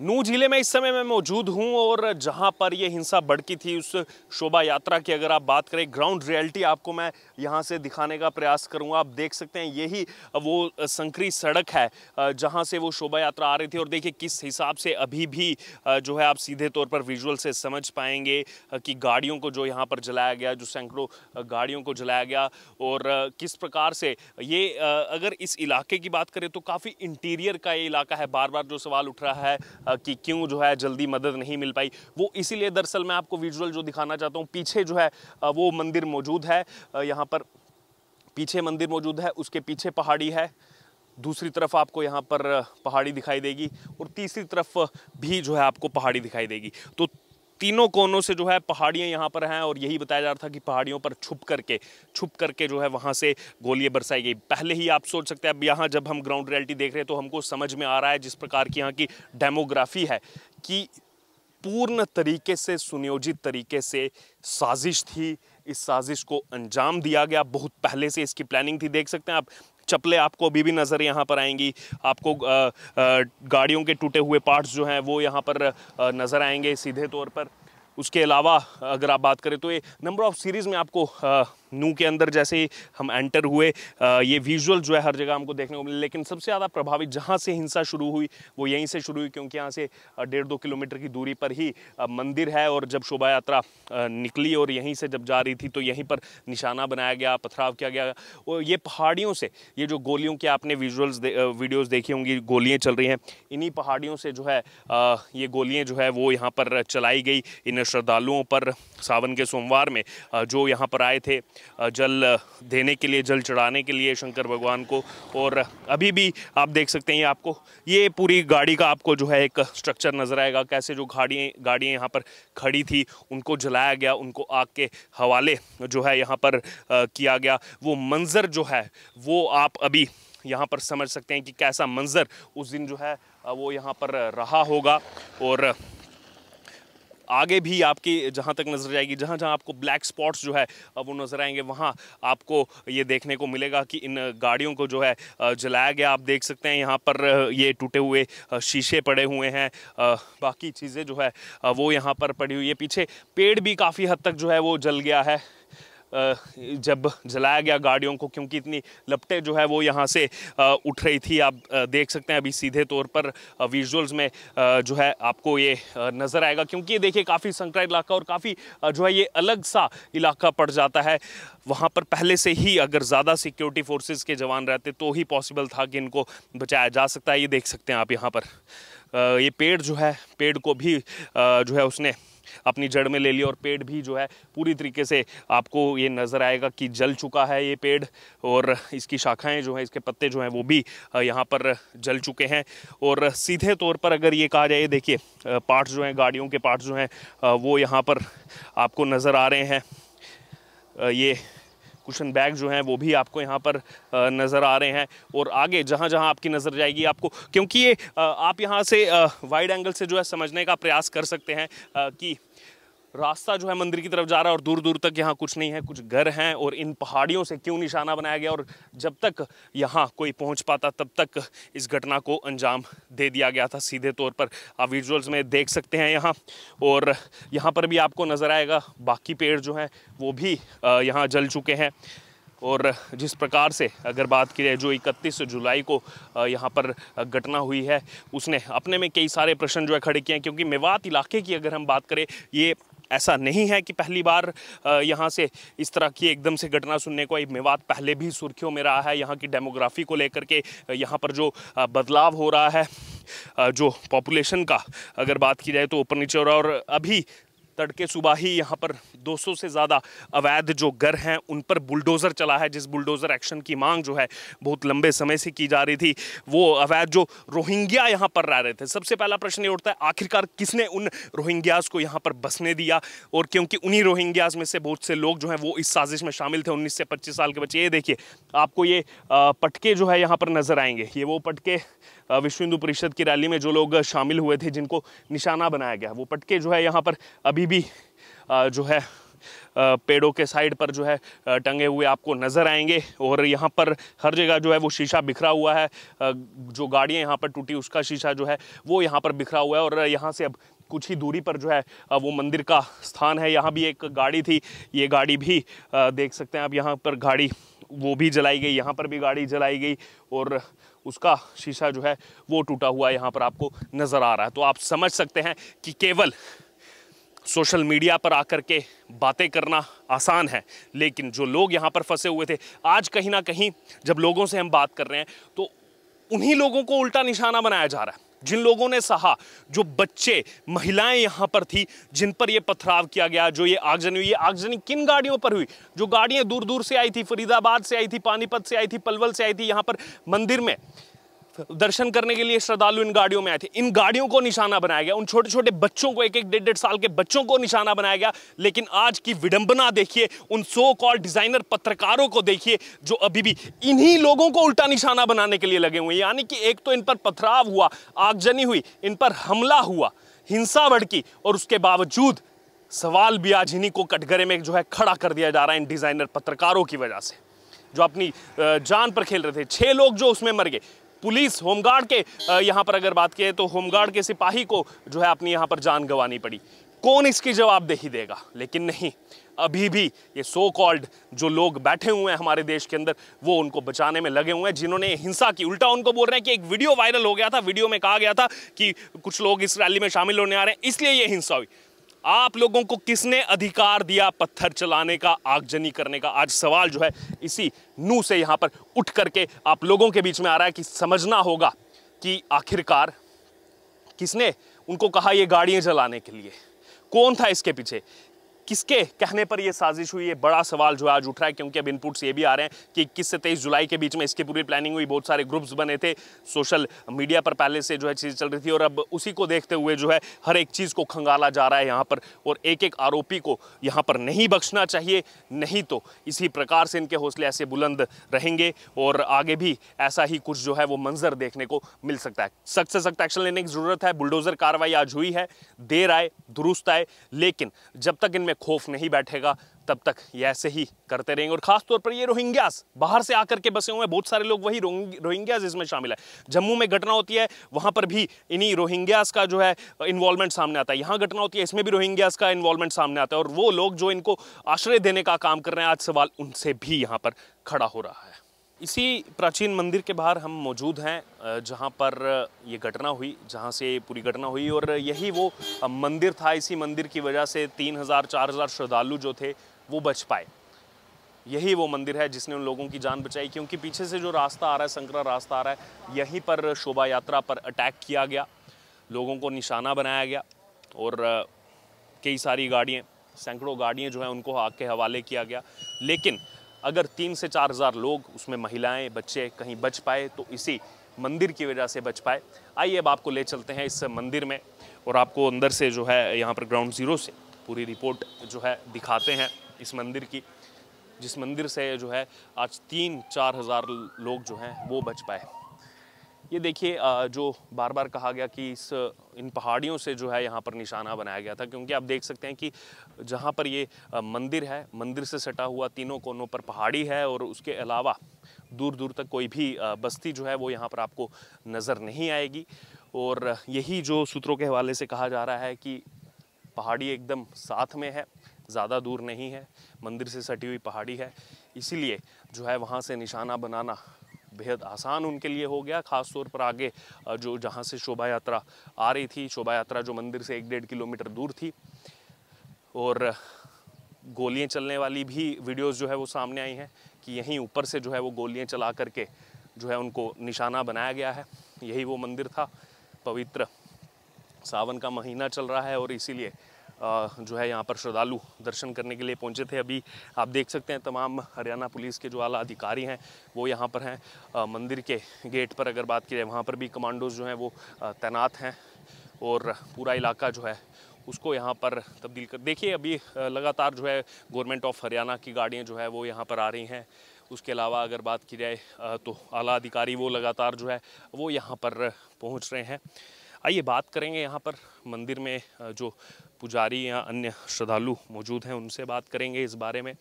नू ज़िले में इस समय मैं मौजूद हूँ और जहाँ पर ये हिंसा भड़की थी उस शोभा यात्रा की, अगर आप बात करें ग्राउंड रियलिटी आपको मैं यहाँ से दिखाने का प्रयास करूँगा। आप देख सकते हैं यही वो संकरी सड़क है जहाँ से वो शोभा यात्रा आ रही थी। और देखिए किस हिसाब से अभी भी जो है आप सीधे तौर पर विजुअल से समझ पाएँगे कि गाड़ियों को जो यहाँ पर जलाया गया, जो सैकड़ों गाड़ियों को जलाया गया और किस प्रकार से ये अगर इस इलाके की बात करें तो काफ़ी इंटीरियर का ये इलाका है। बार बार जो सवाल उठ रहा है कि क्यों जो है जल्दी मदद नहीं मिल पाई। वो इसीलिए दरअसल मैं आपको विजुअल जो दिखाना चाहता हूँ, पीछे जो है वो मंदिर मौजूद है। यहाँ पर पीछे मंदिर मौजूद है, उसके पीछे पहाड़ी है। दूसरी तरफ़ आपको यहाँ पर पहाड़ी दिखाई देगी और तीसरी तरफ़ भी जो है आपको पहाड़ी दिखाई देगी। तो तीनों कोनों से जो है पहाड़ियाँ यहाँ पर हैं और यही बताया जा रहा था कि पहाड़ियों पर छुप करके छुप करके जो है वहाँ से गोलियाँ बरसाई गई। पहले ही आप सोच सकते हैं, अब यहाँ जब हम ग्राउंड रियलिटी देख रहे हैं तो हमको समझ में आ रहा है जिस प्रकार की यहाँ की डेमोग्राफी है कि पूर्ण तरीके से, सुनियोजित तरीके से साजिश थी। इस साजिश को अंजाम दिया गया। बहुत पहले से इसकी प्लानिंग थी, देख सकते हैं आप। चप्पलें आपको अभी भी नज़र यहाँ पर आएँगी। आपको गाड़ियों के टूटे हुए पार्ट्स जो हैं वो यहाँ पर नज़र आएँगे सीधे तौर पर। उसके अलावा अगर आप बात करें तो ये नंबर ऑफ़ सीरीज़ में आपको नू के अंदर जैसे हम एंटर हुए ये विजुअल जो है हर जगह हमको देखने को मिले। लेकिन सबसे ज़्यादा प्रभावित जहाँ से हिंसा शुरू हुई वो यहीं से शुरू हुई क्योंकि यहाँ से डेढ़ दो किलोमीटर की दूरी पर ही मंदिर है और जब शोभा यात्रा निकली और यहीं से जब जा रही थी तो यहीं पर निशाना बनाया गया पथराव किया गया। और ये पहाड़ियों से ये जो गोलियों के आपने विजुअल्स दे, वीडियोस देखी होंगी गोलियाँ चल रही हैं इन्हीं पहाड़ियों से जो है ये गोलियाँ जो है वो यहाँ पर चलाई गई। इन श्रद्धालुओं पर सावन के सोमवार में जो यहाँ पर आए थे जल देने के लिए, जल चढ़ाने के लिए शंकर भगवान को। और अभी भी आप देख सकते हैं आपको, ये पूरी गाड़ी का आपको जो है एक स्ट्रक्चर नज़र आएगा, कैसे जो गाड़ियाँ गाड़ियाँ यहाँ पर खड़ी थी, उनको जलाया गया, उनको आग के हवाले जो है यहाँ पर किया गया। वो मंज़र जो है, वो आप अभी यहाँ पर समझ सकते हैं कि कैसा मंज़र उस दिन जो है वो यहाँ पर रहा होगा। और आगे भी आपकी जहाँ तक नज़र जाएगी, जहाँ जहाँ आपको ब्लैक स्पॉट्स जो है वो नज़र आएँगे, वहाँ आपको ये देखने को मिलेगा कि इन गाड़ियों को जो है जलाया गया। आप देख सकते हैं यहाँ पर ये टूटे हुए शीशे पड़े हुए हैं। बाकी चीज़ें जो है वो यहाँ पर पड़ी हुई है। पीछे पेड़ भी काफ़ी हद तक जो है, वो जल गया है। जब जलाया गया गाड़ियों को, क्योंकि इतनी लपटें जो है वो यहाँ से उठ रही थी। आप देख सकते हैं अभी सीधे तौर पर विजुअल्स में जो है आपको ये नज़र आएगा। क्योंकि ये देखिए, काफ़ी संकरा इलाका और काफ़ी जो है ये अलग सा इलाका पड़ जाता है। वहाँ पर पहले से ही अगर ज़्यादा सिक्योरिटी फोर्सेज के जवान रहते तो ही पॉसिबल था कि इनको बचाया जा सकता है। ये देख सकते हैं आप यहाँ पर। ये पेड़ जो है, पेड़ को भी जो है उसने अपनी जड़ में ले लिया और पेड़ भी जो है पूरी तरीके से आपको ये नज़र आएगा कि जल चुका है ये पेड़ और इसकी शाखाएँ जो हैं, इसके पत्ते जो हैं वो भी यहाँ पर जल चुके हैं। और सीधे तौर पर अगर ये कहा जाए देखिए पार्ट्स जो हैं, गाड़ियों के पार्ट्स जो हैं वो यहाँ पर आपको नज़र आ रहे हैं। ये कुशन बैग जो हैं, वो भी आपको यहाँ पर नज़र आ रहे हैं। और आगे, जहाँ जहाँ आपकी नज़र जाएगी आपको, क्योंकि ये आप यहाँ से वाइड एंगल से जो है समझने का प्रयास कर सकते हैं कि रास्ता जो है मंदिर की तरफ़ जा रहा है और दूर दूर तक यहाँ कुछ नहीं है, कुछ घर हैं और इन पहाड़ियों से क्यों निशाना बनाया गया और जब तक यहाँ कोई पहुँच पाता तब तक इस घटना को अंजाम दे दिया गया था सीधे तौर पर। आप विजुअल्स में देख सकते हैं यहाँ और यहाँ पर भी आपको नज़र आएगा, बाकी पेड़ जो हैं वो भी यहाँ जल चुके हैं और जिस प्रकार से अगर बात की जाए जो 31 जुलाई को यहाँ पर घटना हुई है, उसने अपने में कई सारे प्रश्न जो है खड़े किए हैं, क्योंकि मेवात इलाके की अगर हम बात करें, ये ऐसा नहीं है कि पहली बार यहाँ से इस तरह की एकदम से घटना सुनने को आई। मेवात पहले भी सुर्खियों में रहा है, यहाँ की डेमोग्राफी को लेकर के यहाँ पर जो बदलाव हो रहा है जो पॉपुलेशन का अगर बात की जाए तो ऊपर नीचे हो रहा है और अभी तड़के सुबह ही यहाँ पर 200 से ज़्यादा अवैध जो घर हैं, उन पर बुलडोज़र चला है, जिस बुलडोज़र एक्शन की मांग जो है बहुत लंबे समय से की जा रही थी। वो अवैध जो रोहिंग्या यहाँ पर रह रहे थे। सबसे पहला प्रश्न ये उठता है, आखिरकार किसने उन रोहिंग्याज को यहाँ पर बसने दिया? और क्योंकि उन्हीं रोहिंग्याज में से बहुत से लोग जो हैं, वो इस साजिश में शामिल थे उन्नीस से पच्चीस साल के बच्चे। ये देखिए, आपको ये पटके जो है यहाँ पर नज़र आएँगे। ये वो पटके विश्व हिंदू परिषद की रैली में जो लोग शामिल हुए थे, जिनको निशाना बनाया गया, वो पटके जो है यहाँ पर अभी भी जो है पेड़ों के साइड पर जो है टंगे हुए आपको नज़र आएँगे और यहाँ पर हर जगह जो है वो शीशा बिखरा हुआ है। जो गाड़ियाँ यहाँ पर टूटी, उसका शीशा जो है, वो यहाँ पर बिखरा हुआ है और यहाँ से अब कुछ ही दूरी पर जो है वो मंदिर का स्थान है। यहाँ भी एक गाड़ी थी, ये गाड़ी भी देख सकते हैं आप, यहाँ पर गाड़ी वो भी जलाई गई, यहाँ पर भी गाड़ी जलाई गई और उसका शीशा जो है वो टूटा हुआ यहाँ पर आपको नज़र आ रहा है। तो आप समझ सकते हैं कि केवल सोशल मीडिया पर आकर के बातें करना आसान है, लेकिन जो लोग यहाँ पर फंसे हुए थे, आज कहीं ना कहीं जब लोगों से हम बात कर रहे हैं तो उन्हीं लोगों को उल्टा निशाना बनाया जा रहा है। जिन लोगों ने सहा, जो बच्चे, महिलाएँ यहाँ पर थी, जिन पर यह पथराव किया गया, जो ये आगजनी हुई, ये आगजनी किन गाड़ियों पर हुई? जो गाड़ियाँ दूर दूर से आई थी, फरीदाबाद से आई थी, पानीपत से आई थी, पलवल से आई थी, यहाँ पर मंदिर में। दर्शन करने के लिए श्रद्धालु इन गाड़ियों में आए थे। इन गाड़ियों को निशाना बनाया गया। उन छोटे छोटे बच्चों को एक एक डेढ़ डेढ़ साल के बच्चों को निशाना बनाया गया। लेकिन आज की विडंबना देखिए, उन सो कॉल डिज़ाइनर पत्रकारों को देखिए, जो अभी भी इन्हीं लोगों को उल्टा निशाना बनाने के लिए लगे हुए यानी कि एक तो इन पर पथराव हुआ, आगजनी हुई, इन पर हमला हुआ, हिंसा भड़की और उसके बावजूद सवाल भी आज इन्हीं को कटघरे में जो है खड़ा कर दिया जा रहा है इन डिज़ाइनर पत्रकारों की वजह से। जो अपनी जान पर खेल रहे थे। छह लोग जो उसमें मर गए। पुलिस होमगार्ड के यहाँ पर अगर बात किए तो होमगार्ड के सिपाही को जो है अपनी यहाँ पर जान गंवानी पड़ी। कौन इसकी जवाबदेही देगा? लेकिन नहीं, अभी भी ये सो कॉल्ड जो लोग बैठे हुए हैं हमारे देश के अंदर, वो उनको बचाने में लगे हुए हैं, जिन्होंने हिंसा की। उल्टा उनको बोल रहे हैं कि एक वीडियो वायरल हो गया था, वीडियो में कहा गया था कि कुछ लोग इस रैली में शामिल होने आ रहे हैं, इसलिए ये हिंसा हुई। आप लोगों को किसने अधिकार दिया पत्थर चलाने का, आगजनी करने का? आज सवाल जो है इसी नू से यहाँ पर उठ करके आप लोगों के बीच में आ रहा है कि समझना होगा कि आखिरकार किसने उनको कहा ये गाड़ियाँ चलाने के लिए? कौन था इसके पीछे? किसके कहने पर यह साजिश हुई? ये बड़ा सवाल जो आज उठ रहा है, क्योंकि अब इनपुट्स ये भी आ रहे हैं कि इक्कीस से तेईस जुलाई के बीच में इसकी पूरी प्लानिंग हुई। बहुत सारे ग्रुप्स बने थे सोशल मीडिया पर पहले से जो है चीज़ चल रही थी, और अब उसी को देखते हुए जो है हर एक चीज़ को खंगाला जा रहा है यहाँ पर, और एक एक आरोपी को यहाँ पर नहीं बख्शना चाहिए, नहीं तो इसी प्रकार से इनके हौसले ऐसे बुलंद रहेंगे, और आगे भी ऐसा ही कुछ जो है वो मंजर देखने को मिल सकता है। सख्त से सख्त एक्शन लेने की ज़रूरत है, बुलडोज़र कार्रवाई आज हुई है, देर आए, दुरुस्त आए, लेकिन जब तक इनमें खौफ नहीं बैठेगा, तब तक ये ऐसे ही करते रहेंगे। और खास तौर पर ये रोहिंग्यास, बाहर से आकर के बसे हुए हैं, बहुत सारे लोग वही रोहिंग्यास इसमें शामिल है। जम्मू में घटना होती है, वहाँ पर भी इन्हीं रोहिंग्यास का जो है इन्वॉल्वमेंट सामने आता है। यहाँ घटना होती है, इसमें भी रोहिंग्यास का इन्वॉल्वमेंट सामने आता है। और वो लोग जो इनको आश्रय देने का काम कर रहे हैं, आज सवाल उनसे भी यहाँ पर खड़ा हो रहा है। इसी प्राचीन मंदिर के बाहर हम मौजूद हैं जहाँ पर ये घटना हुई, जहाँ से पूरी घटना हुई और यही वो मंदिर था। इसी मंदिर की वजह से तीन हज़ार, चार हज़ार श्रद्धालु जो थे, वो बच पाए। यही वो मंदिर है जिसने उन लोगों की जान बचाई, क्योंकि पीछे से जो रास्ता आ रहा है, संकरा रास्ता आ रहा है, यहीं पर शोभा यात्रा पर अटैक किया गया, लोगों को निशाना बनाया गया और कई सारी गाड़ियाँ, सैकड़ों गाड़ियाँ जो हैं, उनको आग के हवाले किया गया। लेकिन अगर तीन से चार हज़ार लोग, उसमें महिलाएँ, बच्चे कहीं बच पाए तो इसी मंदिर की वजह से बच पाए। आइए अब आपको ले चलते हैं इस मंदिर में और आपको अंदर से जो है, यहाँ पर ग्राउंड ज़ीरो से पूरी रिपोर्ट जो है, दिखाते हैं इस मंदिर की, जिस मंदिर से जो है, आज तीन चार हज़ार लोग जो हैं, वो बच पाए। ये देखिए जो बार बार कहा गया कि इस, इन पहाड़ियों से जो है यहाँ पर निशाना बनाया गया था, क्योंकि आप देख सकते हैं कि जहाँ पर ये मंदिर है, मंदिर से सटा हुआ तीनों कोनों पर पहाड़ी है और उसके अलावा दूर दूर तक कोई भी बस्ती जो है वो यहाँ पर आपको नज़र नहीं आएगी। और यही जो सूत्रों के हवाले से कहा जा रहा है कि पहाड़ी एकदम साथ में है, ज़्यादा दूर नहीं है, मंदिर से सटी हुई पहाड़ी है, इसीलिए जो है वहाँ से निशाना बनाना बेहद आसान उनके लिए हो गया ख़ास तौर पर आगे जो जहाँ से शोभा यात्रा आ रही थी शोभा यात्रा जो मंदिर से एक डेढ़ किलोमीटर दूर थी। और गोलियाँ चलने वाली भी वीडियोस जो है वो सामने आई हैं कि यहीं ऊपर से जो है वो गोलियाँ चला करके जो है उनको निशाना बनाया गया है। यही वो मंदिर था, पवित्र सावन का महीना चल रहा है और इसीलिए जो है यहाँ पर श्रद्धालु दर्शन करने के लिए पहुँचे थे। अभी आप देख सकते हैं तमाम हरियाणा पुलिस के जो आला अधिकारी हैं, वो यहाँ पर हैं। मंदिर के गेट पर अगर बात की जाए वहाँ पर भी कमांडोज जो हैं वो तैनात हैं और पूरा इलाका जो है उसको यहाँ पर तब्दील कर, देखिए अभी लगातार जो है गवर्नमेंट ऑफ़ हरियाणा की गाड़ियाँ जो है वो यहाँ पर आ रही हैं। उसके अलावा अगर बात की जाए तो आला अधिकारी वो लगातार जो है वो यहाँ पर पहुँच रहे हैं। आइए बात करेंगे यहाँ पर मंदिर में जो पुजारी या अन्य श्रद्धालु मौजूद हैं, उनसे बात करेंगे इस बारे में।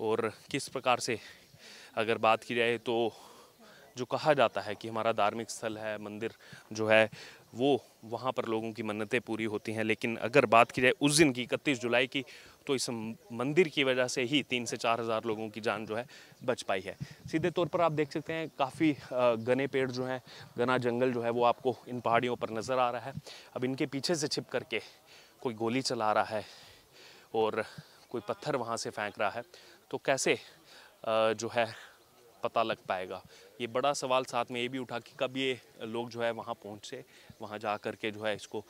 और किस प्रकार से अगर बात की जाए तो जो कहा जाता है कि हमारा धार्मिक स्थल है, मंदिर जो है, वो वहाँ पर लोगों की मन्नतें पूरी होती हैं। लेकिन अगर बात की जाए उस दिन की, इकतीस जुलाई की तो इस मंदिर की वजह से ही तीन से चार हज़ार लोगों की जान जो है बच पाई है। सीधे तौर पर आप देख सकते हैं, काफ़ी घने पेड़ जो हैं, घना जंगल जो है, वो आपको इन पहाड़ियों पर नज़र आ रहा है। अब इनके पीछे से छिप करके कोई गोली चला रहा है और कोई पत्थर वहाँ से फेंक रहा है तो कैसे जो है पता लग पाएगा? ये बड़ा सवाल साथ में ये भी उठा कि कब ये लोग जो है वहाँ पहुँचे, वहाँ जा कर के जो है इसको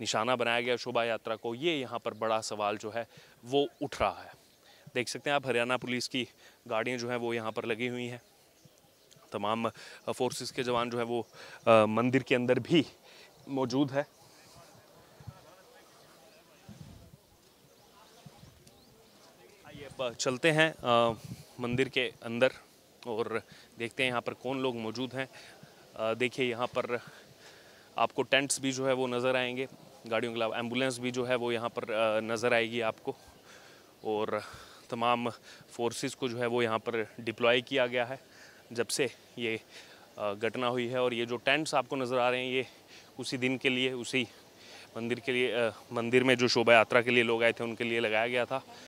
निशाना बनाया गया शोभा यात्रा को। ये यहाँ पर बड़ा सवाल जो है वो उठ रहा है। देख सकते हैं आप, हरियाणा पुलिस की गाड़ियाँ जो हैं वो यहाँ पर लगी हुई हैं। तमाम फोर्सेस के जवान जो है वो मंदिर के अंदर भी मौजूद है। चलते हैं आ, मंदिर के अंदर और देखते हैं यहाँ पर कौन लोग मौजूद हैं। देखिए यहाँ पर आपको टेंट्स भी जो है वो नज़र आएँगे गाड़ियों के अलावा एंबुलेंस भी जो है वो यहाँ पर नज़र आएगी आपको। और तमाम फोर्सेस को जो है वो यहाँ पर डिप्लॉय किया गया है जब से ये घटना हुई है। और ये जो टेंट्स आपको नज़र आ रहे हैं ये उसी दिन के लिए उसी मंदिर के लिए मंदिर में जो शोभा यात्रा के लिए लोग आए थे उनके लिए लगाया गया था।